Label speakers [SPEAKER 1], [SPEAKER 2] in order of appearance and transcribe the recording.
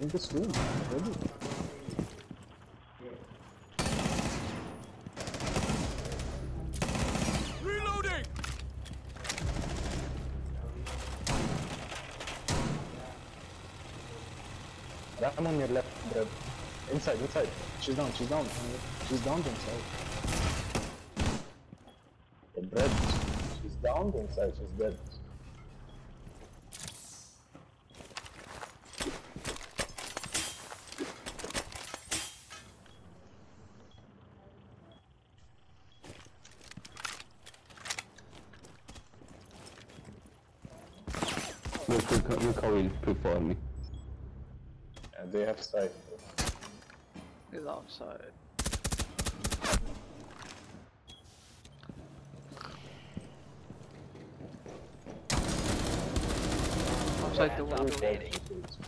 [SPEAKER 1] in this room. Really?
[SPEAKER 2] Reloading!
[SPEAKER 1] I'm on your left, Brad. Inside, inside. She's down, she's down. She's down inside. Yeah, Brad, she's down inside, she's dead.
[SPEAKER 3] Look, look, look how he'll perform me.
[SPEAKER 1] And they have sight.
[SPEAKER 4] He's outside. Offside the window.